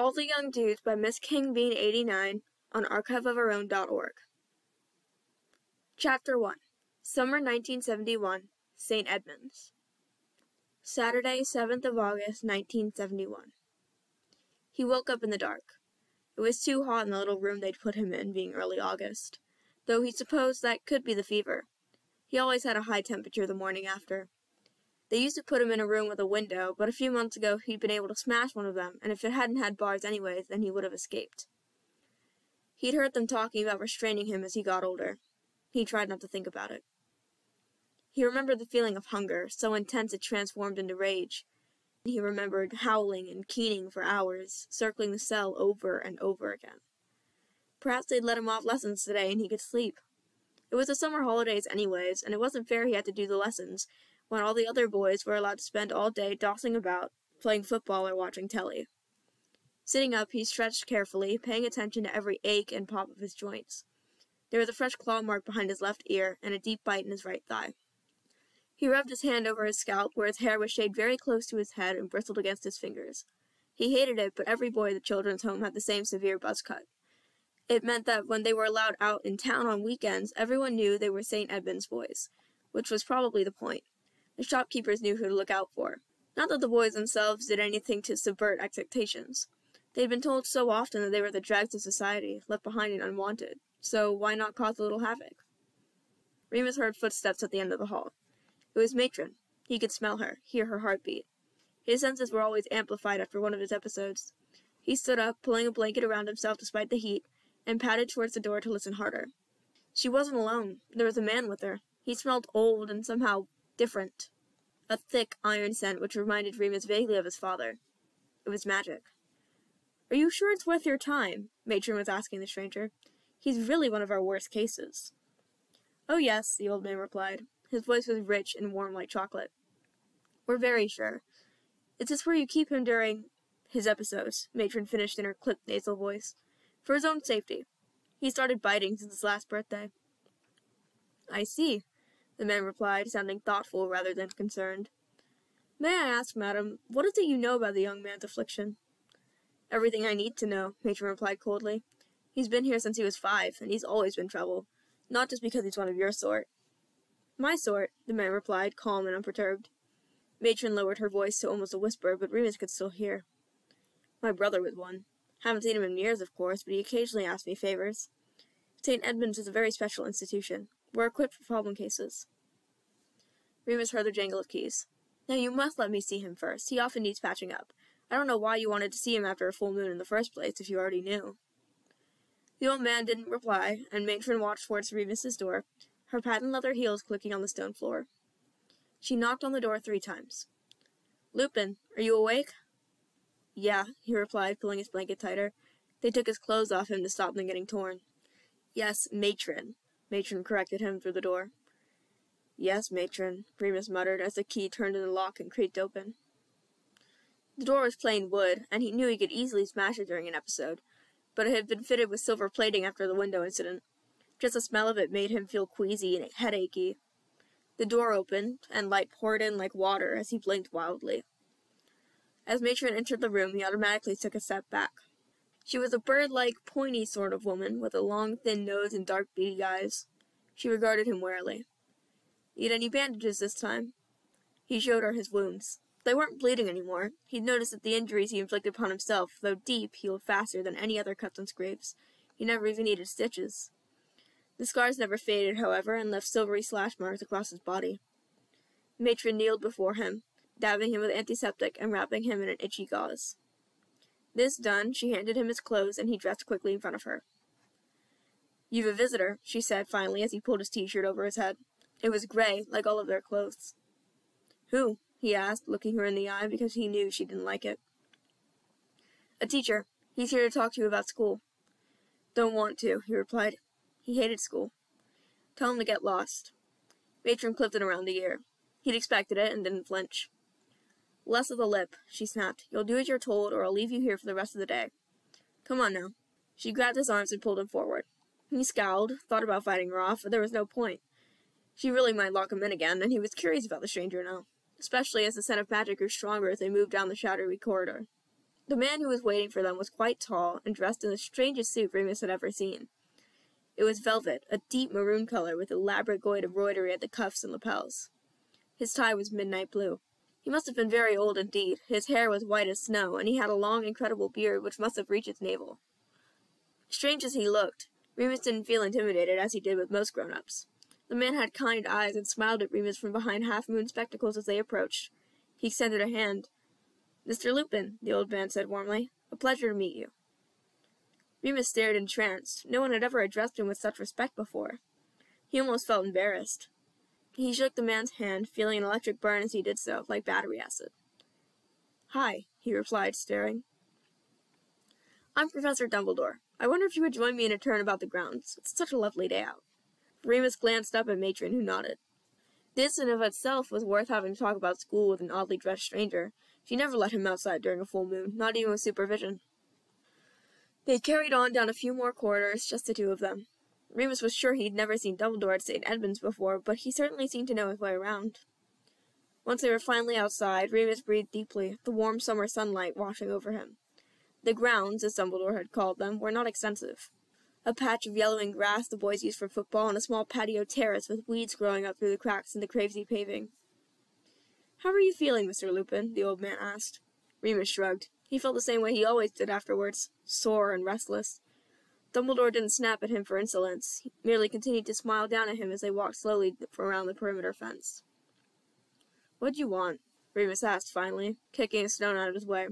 All the Young Dudes by Miss King Bean 89 on archiveofourown.org. Chapter 1 Summer 1971 St. Edmunds Saturday, 7th of August, 1971. He woke up in the dark. It was too hot in the little room they'd put him in, being early August, though he supposed that could be the fever. He always had a high temperature the morning after. They used to put him in a room with a window, but a few months ago he'd been able to smash one of them, and if it hadn't had bars anyways, then he would have escaped. He'd heard them talking about restraining him as he got older. He tried not to think about it. He remembered the feeling of hunger, so intense it transformed into rage. He remembered howling and keening for hours, circling the cell over and over again. Perhaps they'd let him off lessons today and he could sleep. It was the summer holidays anyways, and it wasn't fair he had to do the lessons, when all the other boys were allowed to spend all day dossing about, playing football or watching telly. Sitting up, he stretched carefully, paying attention to every ache and pop of his joints. There was a fresh claw mark behind his left ear, and a deep bite in his right thigh. He rubbed his hand over his scalp, where his hair was shaved very close to his head and bristled against his fingers. He hated it, but every boy at the children's home had the same severe buzz cut. It meant that when they were allowed out in town on weekends, everyone knew they were St. Edmund's boys, which was probably the point. The shopkeepers knew who to look out for. Not that the boys themselves did anything to subvert expectations. They'd been told so often that they were the dregs of society, left behind and unwanted, so why not cause a little havoc? Remus heard footsteps at the end of the hall. It was Matron. He could smell her, hear her heartbeat. His senses were always amplified after one of his episodes. He stood up, pulling a blanket around himself despite the heat, and padded towards the door to listen harder. She wasn't alone. There was a man with her. He smelled old and somehow different. A thick, iron scent which reminded Remus vaguely of his father. It was magic. Are you sure it's worth your time? Matron was asking the stranger. He's really one of our worst cases. Oh, yes, the old man replied. His voice was rich and warm like chocolate. We're very sure. Is this where you keep him during his episodes? Matron finished in her clipped nasal voice. For his own safety. He started biting since his last birthday. I see, the man replied, sounding thoughtful rather than concerned. May I ask, madam, what is it you know about the young man's affliction? Everything I need to know, Matron replied coldly. He's been here since he was five, and he's always been trouble. Not just because he's one of your sort. My sort, the man replied, calm and unperturbed. Matron lowered her voice to almost a whisper, but Remus could still hear. My brother was one. Haven't seen him in years, of course, but he occasionally asks me favors. St. Edmund's is a very special institution. We're equipped for problem cases. Remus heard the jangle of keys. Now you must let me see him first. He often needs patching up. I don't know why you wanted to see him after a full moon in the first place, if you already knew. The old man didn't reply, and Matron walked towards Remus's door, her patent leather heels clicking on the stone floor. She knocked on the door three times. Lupin, are you awake? Yeah, he replied, pulling his blanket tighter. They took his clothes off him to stop them getting torn. Yes, matron, Matron corrected him through the door. Yes, matron, Remus muttered as the key turned in the lock and creaked open. The door was plain wood, and he knew he could easily smash it during an episode, but it had been fitted with silver plating after the window incident. Just the smell of it made him feel queasy and headachy. The door opened, and light poured in like water as he blinked wildly. As Matron entered the room, he automatically took a step back. She was a bird-like, pointy sort of woman, with a long, thin nose and dark, beady eyes. She regarded him warily. Need any bandages this time? He showed her his wounds. They weren't bleeding anymore. He'd noticed that the injuries he inflicted upon himself, though deep, healed faster than any other cuts and scrapes. He never even needed stitches. The scars never faded, however, and left silvery slash marks across his body. Matron kneeled before him, dabbing him with antiseptic and wrapping him in an itchy gauze. This done, she handed him his clothes, and he dressed quickly in front of her. You've a visitor, she said finally as he pulled his t-shirt over his head. It was gray, like all of their clothes. Who? he asked, looking her in the eye because he knew she didn't like it. A teacher. He's here to talk to you about school. Don't want to, he replied. He hated school. Tell him to get lost. Matron clipped it around the ear. He'd expected it and didn't flinch. Less of the lip, she snapped. You'll do as you're told, or I'll leave you here for the rest of the day. Come on now. She grabbed his arms and pulled him forward. He scowled, thought about fighting her off, but there was no point. She really might lock him in again, and he was curious about the stranger now, especially as the scent of magic grew stronger as they moved down the shadowy corridor. The man who was waiting for them was quite tall and dressed in the strangest suit Remus had ever seen. It was velvet, a deep maroon color with elaborate gold embroidery at the cuffs and lapels. His tie was midnight blue. He must have been very old indeed. His hair was white as snow, and he had a long, incredible beard which must have reached his navel. Strange as he looked, Remus didn't feel intimidated as he did with most grown-ups. The man had kind eyes and smiled at Remus from behind half-moon spectacles as they approached. He extended a hand. Mr. Lupin, the old man said warmly. A pleasure to meet you. Remus stared entranced. No one had ever addressed him with such respect before. He almost felt embarrassed. He shook the man's hand, feeling an electric burn as he did so, like battery acid. Hi, he replied, staring. I'm Professor Dumbledore. I wonder if you would join me in a turn about the grounds. It's such a lovely day out. Remus glanced up at Matron, who nodded. This in of itself was worth having to talk about school with an oddly dressed stranger. She never let him outside during a full moon, not even with supervision. They carried on down a few more corridors, just the two of them. Remus was sure he'd never seen Dumbledore at St. Edmund's before, but he certainly seemed to know his way around. Once they were finally outside, Remus breathed deeply, the warm summer sunlight washing over him. The grounds, as Dumbledore had called them, were not extensive a patch of yellowing grass the boys used for football, and a small patio terrace with weeds growing up through the cracks in the crazy paving. How are you feeling, Mr. Lupin? the old man asked. Remus shrugged. He felt the same way he always did afterwards, sore and restless. Dumbledore didn't snap at him for insolence. He merely continued to smile down at him as they walked slowly around the perimeter fence. What do you want? Remus asked finally, kicking a stone out of his way.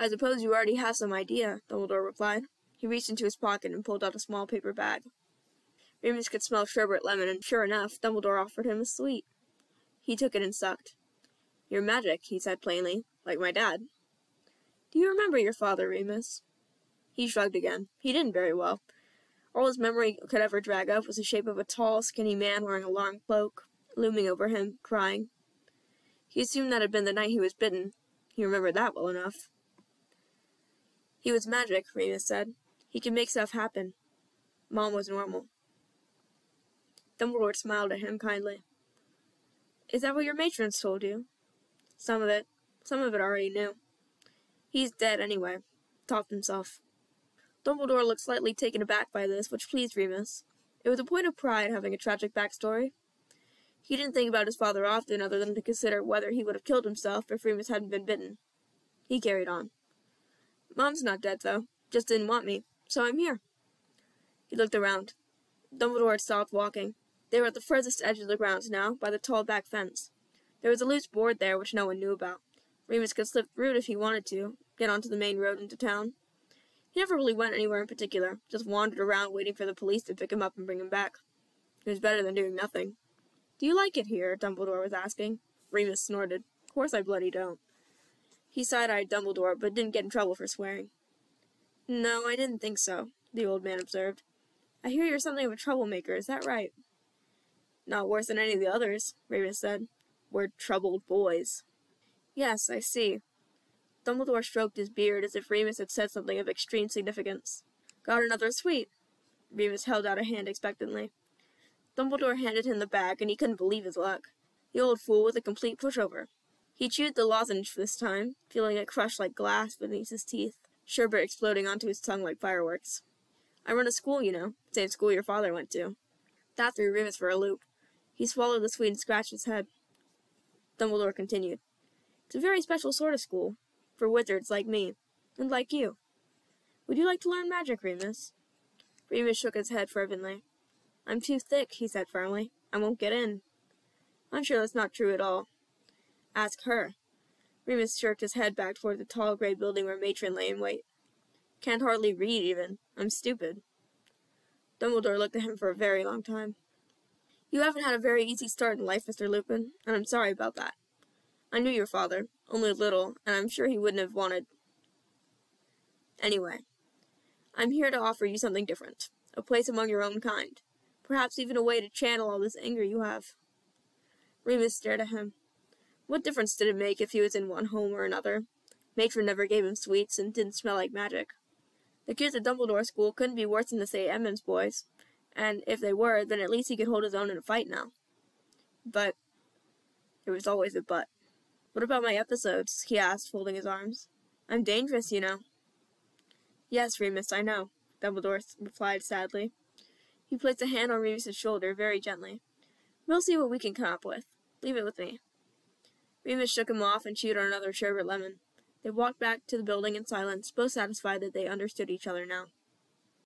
I suppose you already have some idea, Dumbledore replied. He reached into his pocket and pulled out a small paper bag. Remus could smell sherbet lemon, and sure enough, Dumbledore offered him a sweet. He took it and sucked. You're magic, he said plainly, like my dad. Do you remember your father, Remus? He shrugged again. He didn't very well. All his memory could ever drag up was the shape of a tall, skinny man wearing a long cloak, looming over him, crying. He assumed that had been the night he was bitten. He remembered that well enough. He was magic, Remus said. He could make stuff happen. Mom was normal. Dumbledore smiled at him kindly. Is that what your matrons told you? Some of it. Some of it already knew. He's dead anyway, thought himself. Dumbledore looked slightly taken aback by this, which pleased Remus. It was a point of pride having a tragic backstory. He didn't think about his father often other than to consider whether he would have killed himself if Remus hadn't been bitten. He carried on. Mom's not dead, though. Just didn't want me so I'm here. He looked around. Dumbledore had stopped walking. They were at the furthest edge of the grounds now, by the tall back fence. There was a loose board there which no one knew about. Remus could slip through it if he wanted to, get onto the main road into town. He never really went anywhere in particular, just wandered around waiting for the police to pick him up and bring him back. It was better than doing nothing. Do you like it here? Dumbledore was asking. Remus snorted. Of course I bloody don't. He side-eyed Dumbledore, but didn't get in trouble for swearing. No, I didn't think so, the old man observed. I hear you're something of a troublemaker, is that right? Not worse than any of the others, Remus said. We're troubled boys. Yes, I see. Dumbledore stroked his beard as if Remus had said something of extreme significance. Got another sweet. Remus held out a hand expectantly. Dumbledore handed him the bag, and he couldn't believe his luck. The old fool was a complete pushover. He chewed the lozenge this time, feeling it crush like glass beneath his teeth sherbet exploding onto his tongue like fireworks. I run a school, you know, same school your father went to. That threw Remus for a loop. He swallowed the sweet and scratched his head. Dumbledore continued. It's a very special sort of school, for wizards like me, and like you. Would you like to learn magic, Remus? Remus shook his head fervently. I'm too thick, he said firmly. I won't get in. I'm sure that's not true at all. Ask her. Remus jerked his head back toward the tall gray building where Matron lay in wait. Can't hardly read, even. I'm stupid. Dumbledore looked at him for a very long time. You haven't had a very easy start in life, Mr. Lupin, and I'm sorry about that. I knew your father, only a little, and I'm sure he wouldn't have wanted... Anyway, I'm here to offer you something different. A place among your own kind. Perhaps even a way to channel all this anger you have. Remus stared at him. What difference did it make if he was in one home or another? Matron never gave him sweets and didn't smell like magic. The kids at Dumbledore School couldn't be worse than the St. Edmund's boys, and if they were, then at least he could hold his own in a fight now. But there was always a but. What about my episodes? he asked, folding his arms. I'm dangerous, you know. Yes, Remus, I know, Dumbledore replied sadly. He placed a hand on Remus's shoulder very gently. We'll see what we can come up with. Leave it with me. Remus shook him off and chewed on another sherbet lemon. They walked back to the building in silence, both satisfied that they understood each other now.